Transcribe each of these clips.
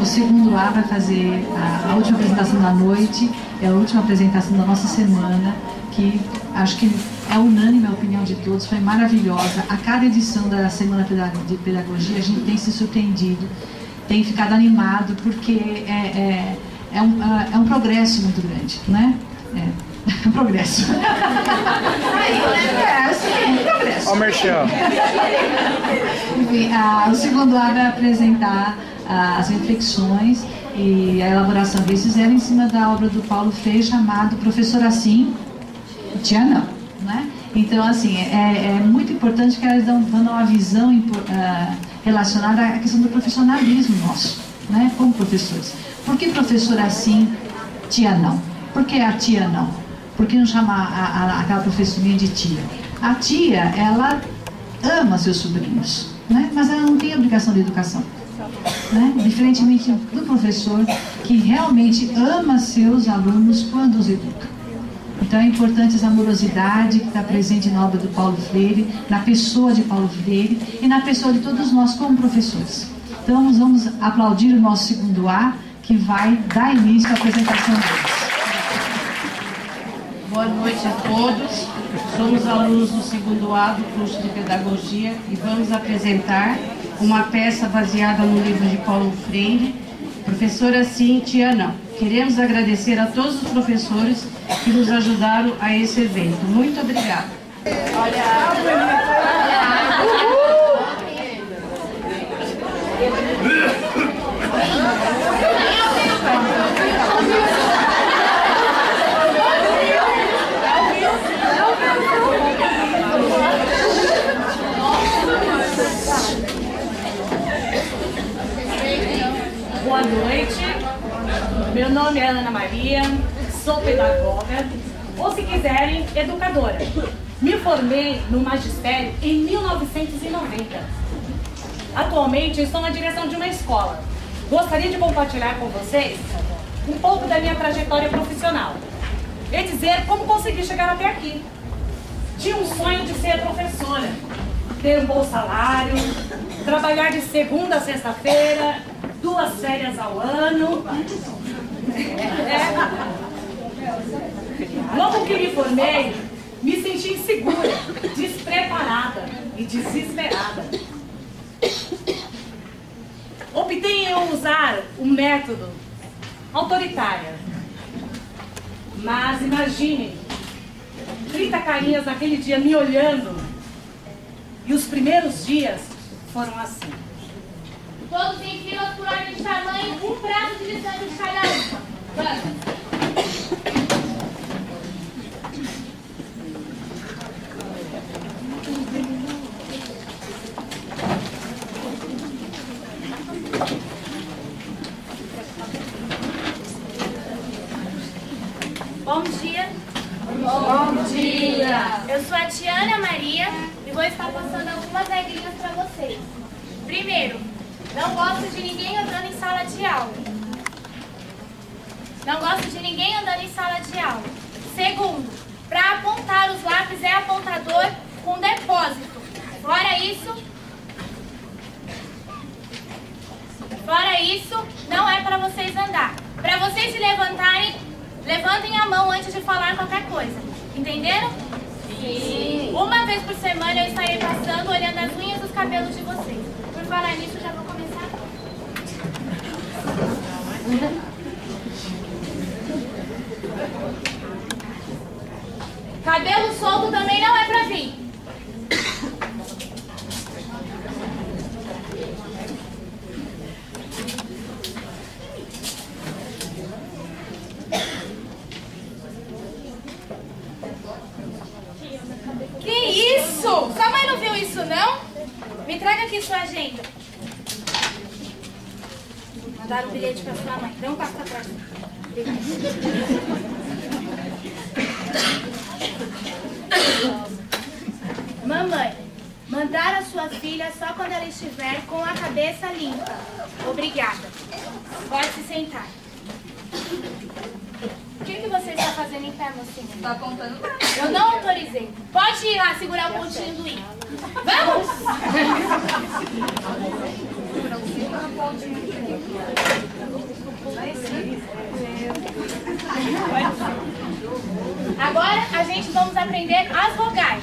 o segundo A vai fazer a, a, última apresentação da noite, é a última apresentação da nossa semana, que acho que é unânime a opinião de todos, foi maravilhosa. A cada edição da Semana de Pedagogia a gente tem se surpreendido, tem ficado animado, porque é, é, é, um, é um progresso muito grande, né? É. progresso. Aí, né? É, sim, progresso. Ó, Merchan. Enfim, o segundo A vai apresentar as reflexões e a elaboração eles fizeram em cima da obra do Paulo Freire chamado Professor Assim, Tia Não. Né? Então, assim, é, é muito importante que elas dão, dando uma visão uh, relacionada à questão do profissionalismo nosso, né? como professores. Por que professor assim, tia não? Por que a tia não? Por que não chamar a, a, aquela professorinha de tia? A tia, ela ama seus sobrinhos, né? mas ela não tem obrigação de educação. Né? Diferentemente do professor, que realmente ama seus alunos quando os educa. Então é importante essa amorosidade que está presente na obra do Paulo Freire, na pessoa de Paulo Freire e na pessoa de todos nós como professores. Então nós vamos aplaudir o nosso segundo A, que vai dar início à apresentação deles. Boa noite a todos. Somos alunos do segundo A do curso de Pedagogia e vamos apresentar uma peça baseada no livro de Paulo Freire, Professora Sim, Tia Não. Queremos agradecer a todos os professores que nos ajudaram a esse evento. Muito obrigada. Olha. Boa noite, meu nome é Ana Maria, sou pedagoga, ou se quiserem, educadora. Me formei no magistério em 1990. Atualmente estou na direção de uma escola. Gostaria de compartilhar com vocês um pouco da minha trajetória profissional e dizer como consegui chegar até aqui. Tinha um sonho de ser professora, ter um bom salário, trabalhar de segunda a sexta-feira, duas férias ao ano. É. Logo que me formei, me senti insegura, despreparada e desesperada. Optei em usar o método autoritário. Mas imaginem, 30 carinhas naquele dia me olhando. E os primeiros dias foram assim. Todos em fila por ordem de tamanho, um prato de distância de cada. Vamos. Bom dia. Bom dia. Eu sou a Tiana Maria e vou estar passando algumas regrinhas para vocês. Primeiro, não gosto de ninguém andando em sala de aula. Não gosto de ninguém andando em sala de aula. Segundo, para apontar os lápis é apontador com depósito. Fora isso, fora isso, não é para vocês andar. Para vocês se levantarem, levantem a mão antes de falar qualquer coisa. Entenderam? Sim. Uma vez por semana eu estarei passando olhando as unhas dos cabelos de vocês. Por falar nisso, já vou Cabelo solto também não é pra vir. Que isso? Sua mãe não viu isso, não? Me traga aqui sua agenda. Mandaram um bilhete para sua mãe. Dê um passo atrás. Mamãe, mandar a sua filha só quando ela estiver com a cabeça limpa. Obrigada. Pode se sentar. O que, que você está fazendo em pé, mocinha? Está contando Eu não autorizei. Pode ir lá segurar o pontinho do I. Vamos! Agora a gente vamos aprender as vogais.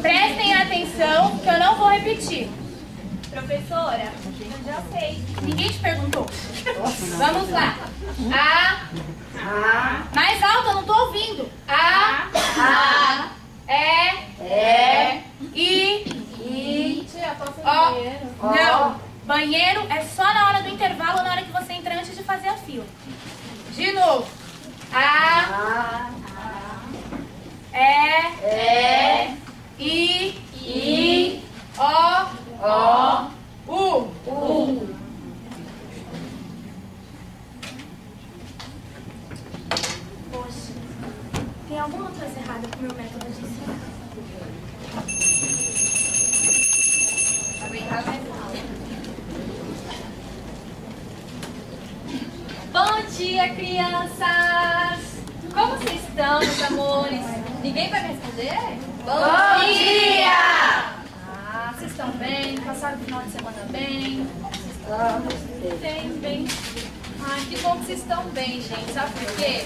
Prestem atenção que eu não vou repetir. Professora, eu já sei. Ninguém te perguntou. Vamos lá. A. A. Mais alto, eu não tô ouvindo. A. A. É. É. I. I. Não. Banheiro é só na hora do intervalo, na hora que você entra antes de fazer a fila. De novo. A. É. É. I. I. O. O. U. U. Poxa, tem alguma coisa errada com o meu método de ensinar. Bom dia, crianças! Como vocês estão, meus amores? Ninguém vai me responder? Bom, dia! Ah, vocês estão bem? Passaram o final de semana bem? Estamos bem, bem. Ai, que bom que vocês estão bem, gente. Sabe por quê?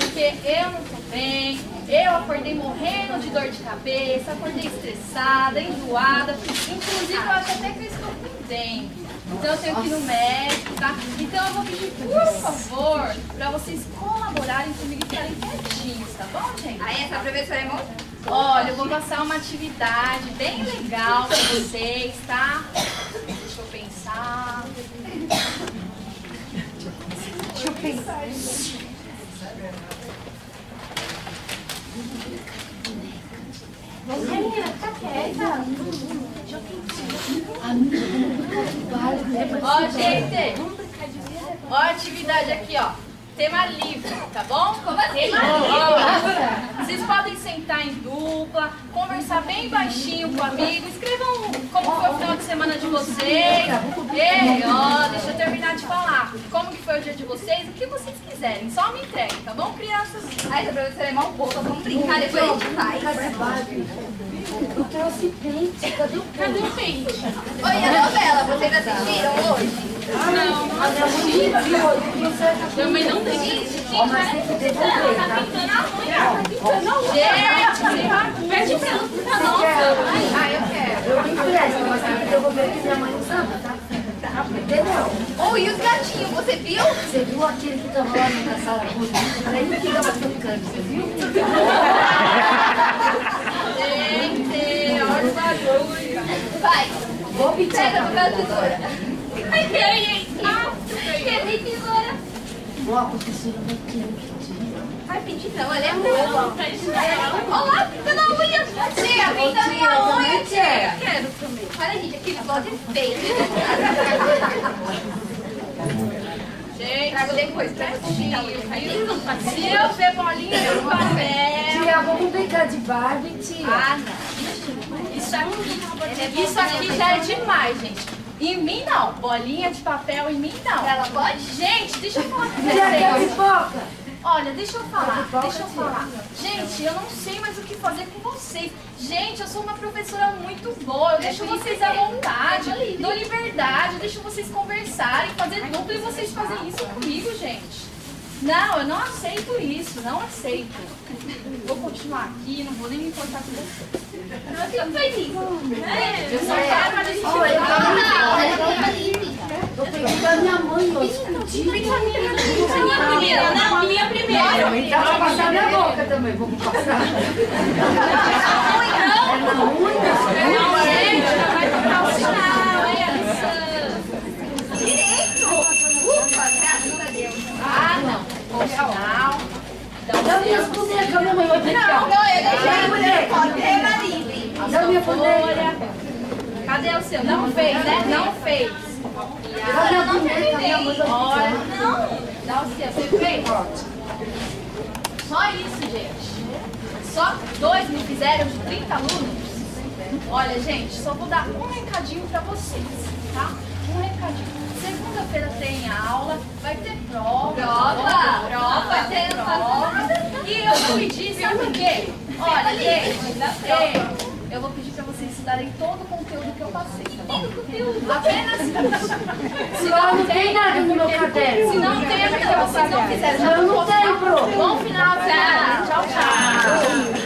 Porque eu não tô bem, eu acordei morrendo de dor de cabeça, acordei estressada, enjoada. Inclusive, eu acho até que eu estou com dengue. Então eu tenho que ir no médico, tá? Então eu vou pedir, por favor, pra vocês colaborarem comigo e ficarem quietinhos, tá bom, gente? Aí, essa professora é muito Olha, eu vou passar uma atividade bem legal pra vocês, tá? Deixa eu pensar. Deixa eu pensar. Menina, fica quieta. Ó, gente, ó a atividade aqui, ó. Tema livre, tá bom? Como assim? Ó, vocês podem sentar em dupla, conversar bem baixinho com o amigo, escrevam como foi o final de semana de vocês. Ei, ó, deixa eu terminar de falar. Como que foi o dia de vocês, o que vocês quiserem. Só me entreguem, tá bom, crianças? Aí, essa professora é mal boa, vamos brincar, depois a gente faz. Eu trouxe pente. Cadê o Cadê o pente? Oi, a novela, vocês assistiram hoje? Não, não assisti. Também não tem. Gente, Mas tem que devolver, tá? Gente, pede pra ela por nossa. Ah, eu quero. Eu me empresto, mas tem que devolver que minha mãe usava, tá? Entendeu? Oh, e os gatinhos, você viu? Você viu aquele que tava lá na sala? Era ele que tava tocando, você viu? Gente, olha o barulho. Vai, Vou pedir. pega no meu tesoura. Ai, ai, ai. Cadê tesoura? Ó, a professora vai pedir. Vai pedir não, ela é boa. Olá, pinta na unha. Tia, Ô, tia, minha unha, tia. Quero também. Olha, gente, aquele bode é feio. Trago depois pra se eu ver bolinha no papel. Tia, vamos brincar de Barbie, tia. Ah, não. Isso aqui, isso aqui já é demais, gente. Em mim não. Bolinha de papel em mim não. Ela pode? Gente, deixa eu falar com vocês. pipoca? Olha, deixa eu falar, deixa eu falar. Gente, eu não sei mais o que fazer com vocês. Gente, eu sou uma professora muito boa. Eu deixo vocês à vontade, dou liberdade, eu deixo vocês conversarem, fazer dupla e vocês fazem isso comigo, gente. Não, eu não aceito isso, não aceito. Vou continuar aqui, não vou nem me importar com vocês. Não? Eu só quero uma decisão. Olha, eu Não, tô- ela é livre. tô pegando a minha mãe hoje. Minha primeira, não, minha Também dá pra passar minha boca também, vamos passar. Na unha? Não, gente, vai tocar o sinal, essa. Direito. Ufa, graças a Deus. Ah, não. O sinal. Dá minhas bonecas, minha mãe vai pegar. Não, não, eu deixei a boneca. Ela livre. Dá minha boneca. Cadê o seu? Não fez, né? Não fez. Boneca, minha mãe vai Olha, não. Dá o seu. Você fez? Só isso, gente. Só dois me fizeram de 30 alunos? Olha, gente, só vou dar um recadinho pra vocês, tá? Um recadinho. Segunda-feira tem aula, vai ter prova. Prova, prova, vai ter prova. E eu vou pedir, sabe o quê? Olha, gente, eu vou pedir estudarem todo o conteúdo que eu passei, tá bom? Apenas isso. Se Não, tem nada no meu caderno. se não tem, porque vocês não fizeram. Eu não tenho, um Bom final de semana. Tchau, tchau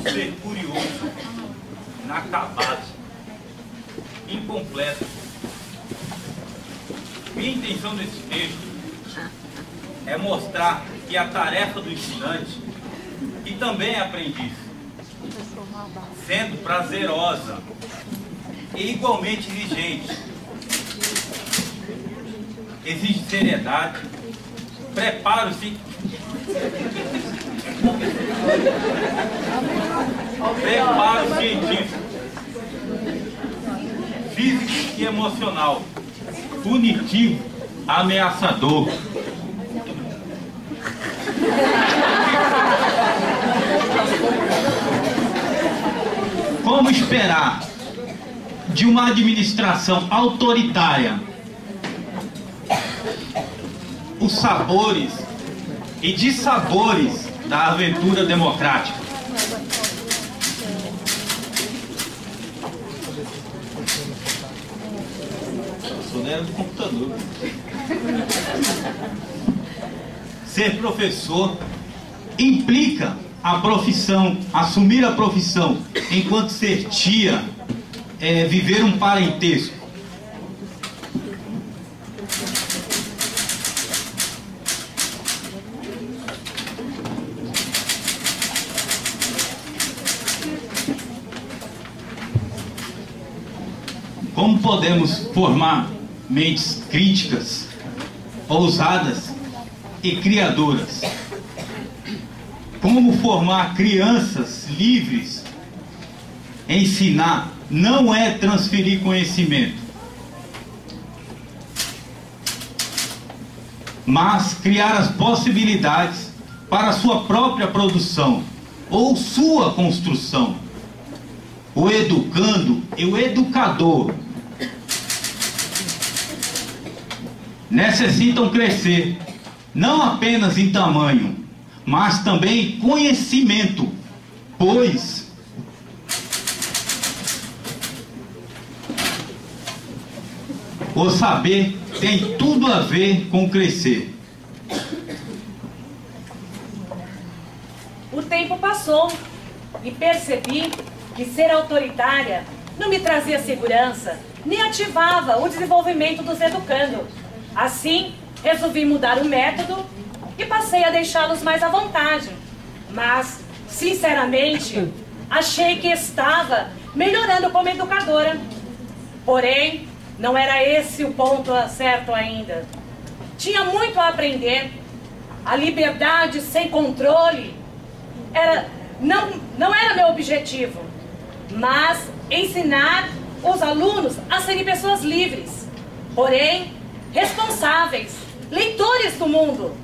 um ser curioso, inacabado, incompleto. Minha intenção nesse texto é mostrar que a tarefa do ensinante, que também é aprendiz, sendo prazerosa e igualmente exigente, exige seriedade, preparo-se preparo científico, físico e emocional, punitivo, ameaçador. Como esperar de uma administração autoritária os sabores e dissabores da aventura democrática? Sou do computador. Ser professor implica a profissão, assumir a profissão enquanto ser tia, é, viver um parentesco. Como podemos formar mentes críticas, ousadas e criadoras? Como formar crianças livres? Ensinar não é transferir conhecimento, mas criar as possibilidades para sua própria produção ou sua construção. O educando e o educador necessitam crescer, não apenas em tamanho, mas também em conhecimento, pois o saber tem tudo a ver com crescer. O tempo passou e percebi que ser autoritária não me trazia segurança, nem ativava o desenvolvimento dos educando. Assim, resolvi mudar o método e passei a deixá-los mais à vontade. Mas, sinceramente, achei que estava melhorando como educadora. Porém, não era esse o ponto certo ainda. Tinha muito a aprender. A liberdade sem controle era, não, não era meu objetivo, mas ensinar os alunos a serem pessoas livres, porém responsáveis, leitores do mundo.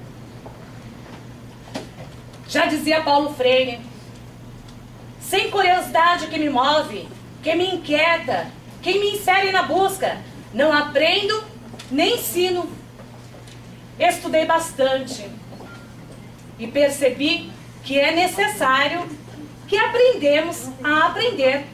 Já dizia Paulo Freire, sem curiosidade que me move, que me inquieta, quem me insere na busca, não aprendo nem ensino. Estudei bastante e percebi que é necessário que aprendemos a aprender.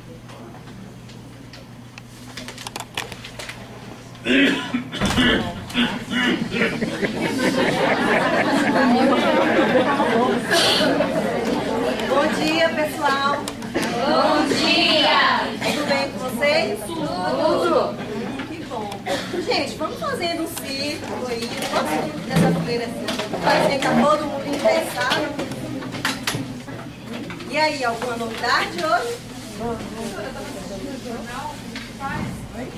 Bom dia, pessoal. Bom dia! Tudo bem com vocês? Tudo. Que bom. Fazendo um círculo aí. Vamos nessa fileira assim. Parecer que tá todo mundo interessado. E aí, alguma novidade hoje?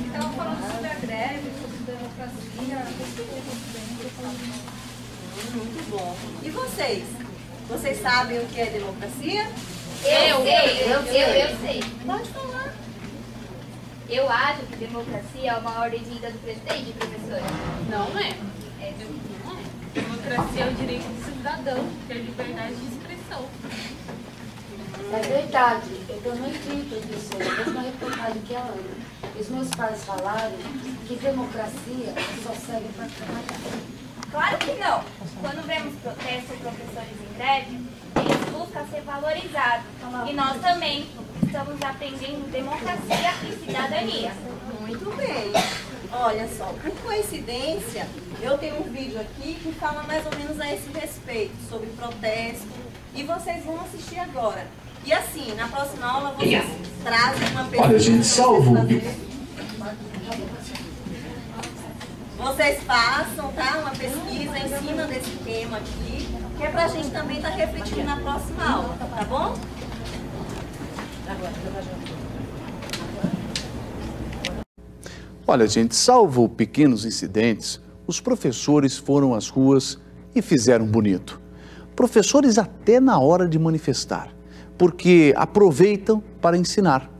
Estava falando sobre a greve, sobre democracia. Muito bom. E vocês? Vocês sabem o que é democracia? Eu, sei, eu, eu, eu sei. Pode falar. Eu acho que democracia é uma ordem vinda do presidente, professora. Não é. É do... Democracia democracia é o direito do cidadão, que é a liberdade de expressão. É verdade, eu também vi, professor, a mesma reportagem que a Ana. Os meus pais falaram que democracia só serve para trabalhar. Claro que não. Quando vemos protestos professores em greve, eles buscam ser valorizados. E nós também estamos aprendendo democracia e cidadania. Muito bem. Olha só, por coincidência, eu tenho um vídeo aqui que fala mais ou menos a esse respeito, sobre protesto, e vocês vão assistir agora. E assim, na próxima aula vocês trazem uma pesquisa. Olha, gente, salvo. Vocês façam, tá? Uma pesquisa em cima desse tema aqui, que é pra gente também estar tá refletindo na próxima aula, tá bom? Olha, gente, salvo pequenos incidentes, os professores foram às ruas e fizeram bonito. Professores até na hora de manifestar, porque aproveitam para ensinar.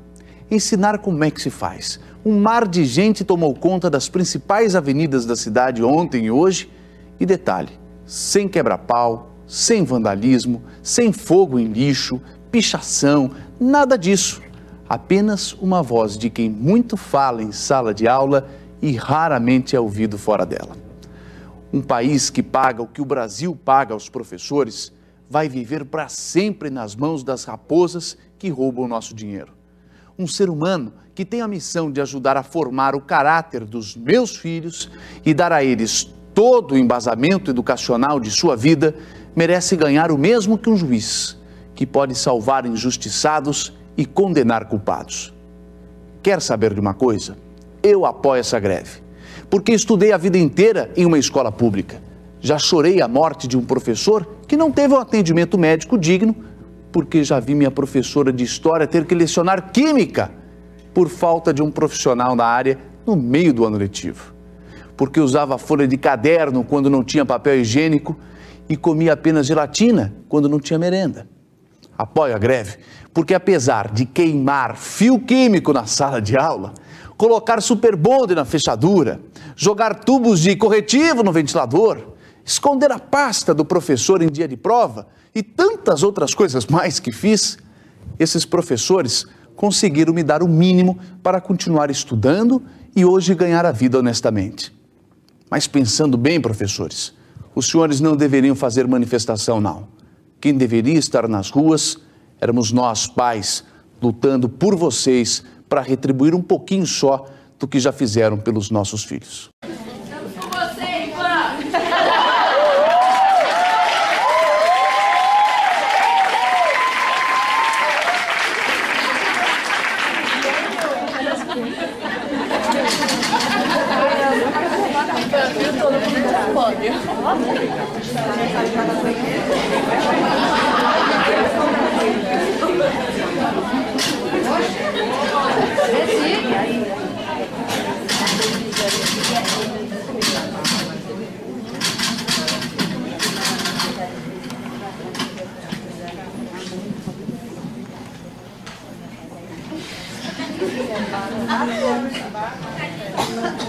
Ensinar como é que se faz. Um mar de gente tomou conta das principais avenidas da cidade ontem e hoje. E detalhe, sem quebra-pau, sem vandalismo, sem fogo em lixo, pichação, nada disso. Apenas uma voz de quem muito fala em sala de aula e raramente é ouvido fora dela. Um país que paga o que o Brasil paga aos professores vai viver para sempre nas mãos das raposas que roubam o nosso dinheiro. Um ser humano que tem a missão de ajudar a formar o caráter dos meus filhos e dar a eles todo o embasamento educacional de sua vida, merece ganhar o mesmo que um juiz, que pode salvar injustiçados e condenar culpados. Quer saber de uma coisa? Eu apoio essa greve, porque estudei a vida inteira em uma escola pública. Já chorei a morte de um professor que não teve um atendimento médico digno, porque já vi minha professora de história ter que lecionar química por falta de um profissional na área no meio do ano letivo. Porque usava folha de caderno quando não tinha papel higiênico e comia apenas gelatina quando não tinha merenda. Apoio a greve porque apesar de queimar fio químico na sala de aula, colocar superbonde na fechadura, jogar tubos de corretivo no ventilador, esconder a pasta do professor em dia de prova e tantas outras coisas mais que fiz, esses professores conseguiram me dar o mínimo para continuar estudando e hoje ganhar a vida honestamente. Mas pensando bem, professores, os senhores não deveriam fazer manifestação, não. Quem deveria estar nas ruas éramos nós, pais, lutando por vocês para retribuir um pouquinho só do que já fizeram pelos nossos filhos.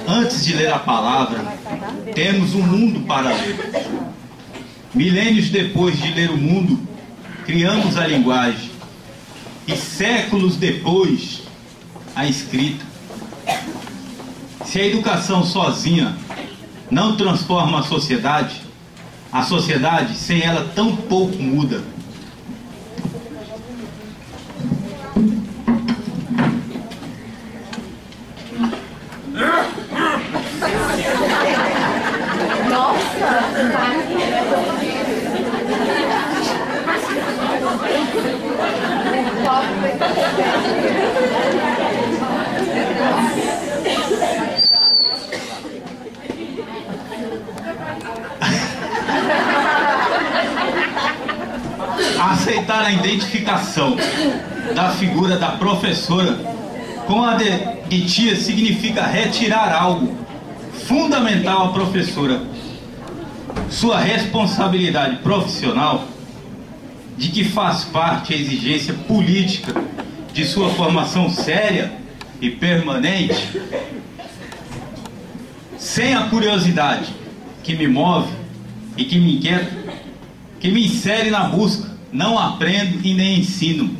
Antes de ler a palavra, temos um mundo para ler. Milênios depois de ler o mundo, criamos a linguagem. E séculos depois, a escrita. Se a educação sozinha não transforma a sociedade, a sociedade sem ela tão pouco muda. Aceitar a identificação da figura da professora com a de, tia significa retirar algo fundamental à professora. Sua responsabilidade profissional de que faz parte a exigência política de sua formação séria e permanente, sem a curiosidade que me move, e que me inquieta, que me insere na busca, não aprendo e nem ensino.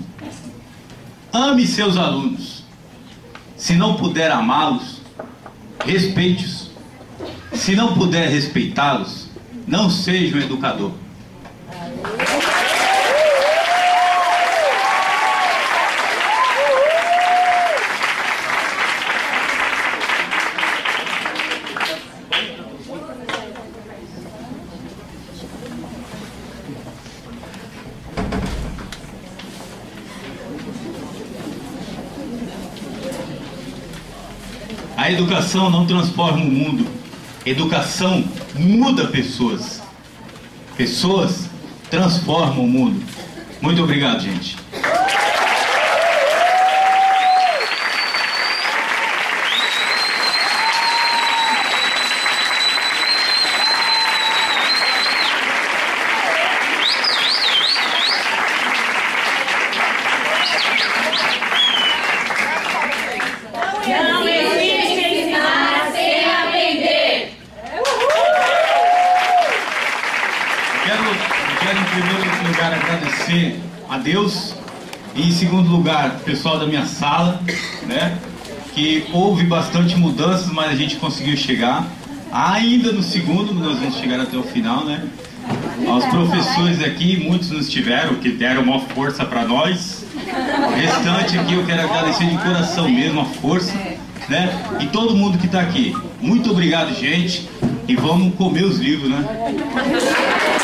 Ame seus alunos. Se não puder amá-los, respeite-os. Se não puder respeitá-los, não seja um educador. A educação não transforma o mundo. Educação muda pessoas. Pessoas transformam o mundo. Muito obrigado, gente. Não existe ensinar sem aprender. Quero, quero em primeiro lugar agradecer a Deus e em segundo lugar o pessoal da minha sala, né? Que houve bastante mudanças, mas a gente conseguiu chegar. Ainda no segundo, nós vamos chegar até o final, né? Aos professores aqui, muitos nos tiveram, que deram uma força para nós. O restante aqui eu quero agradecer de coração mesmo a força, né? E todo mundo que está aqui. Muito obrigado, gente. E vamos comer os livros, né?